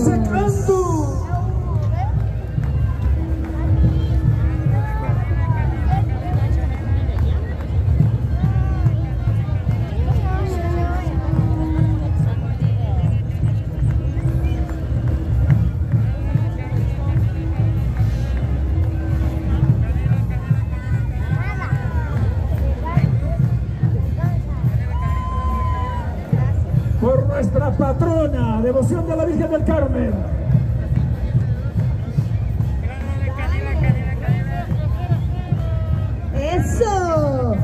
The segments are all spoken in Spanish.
Isaac. Patrona, devoción de la Virgen del Carmen. Eso.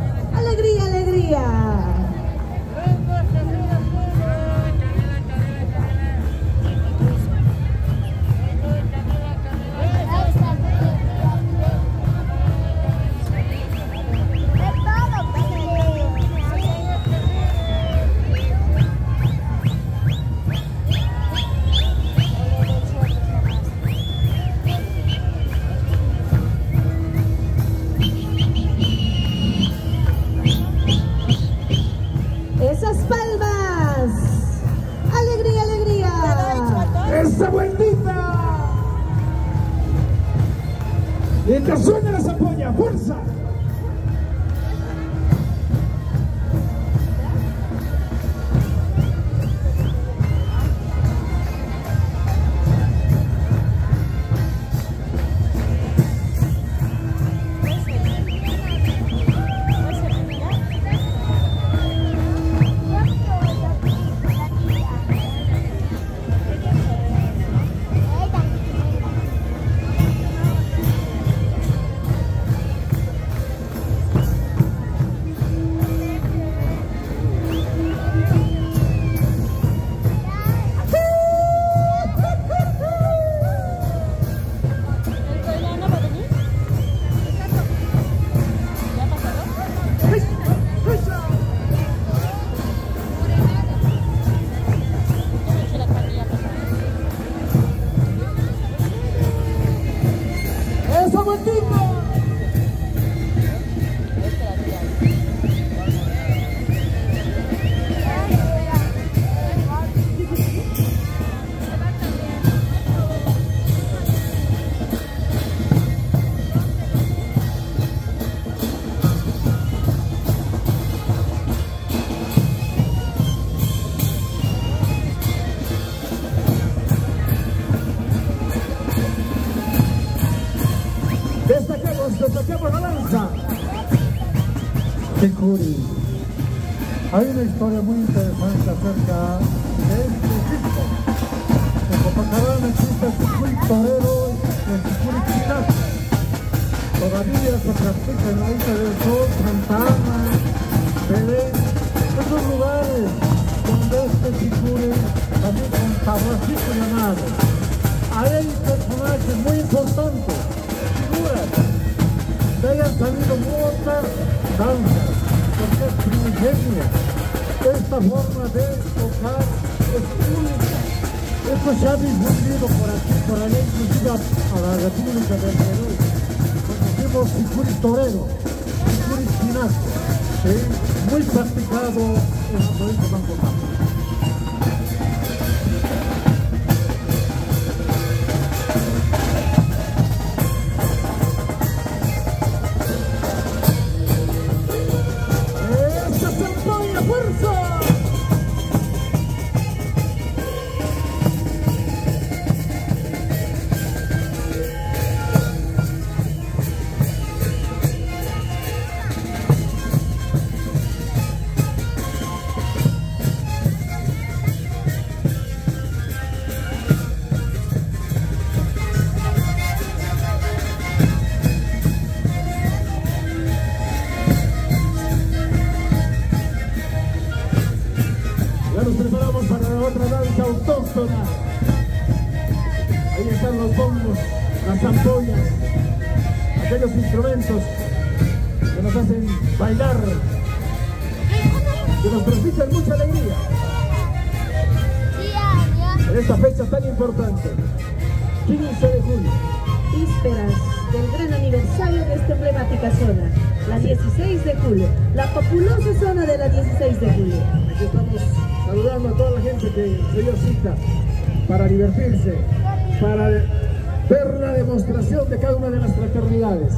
Y que suene la Chicuri. Hay una historia muy interesante acerca de este Egipto. En Copacabana existe el Chicuri torero y el Chicuri chinazo. Todavía se practica en la isla del Sol, Santa Ana, Belén, esos lugares donde este Chicuri también con tablacito llamado. Hay personajes muy importantes, han salido muchas danzas, porque es primigenia. Esta forma de tocar es única. Esto se ha difundido por aquí, por allá, inclusive a la República del Perú. Conocimos Sicuri Torero, Sicuri Chinazo, ¿sí? muy practicado en la provincia de Banco Ahí están los bombos, las zampollas, aquellos instrumentos que nos hacen bailar, que nos transmiten mucha alegría en esta fecha tan importante, 15 de julio. Vísperas del gran aniversario de esta emblemática zona, la 16 de julio, la populosa zona de la 16 de julio. Aquí estamos saludando a toda la gente que se dio cita para divertirse, para ver la demostración de cada una de las fraternidades.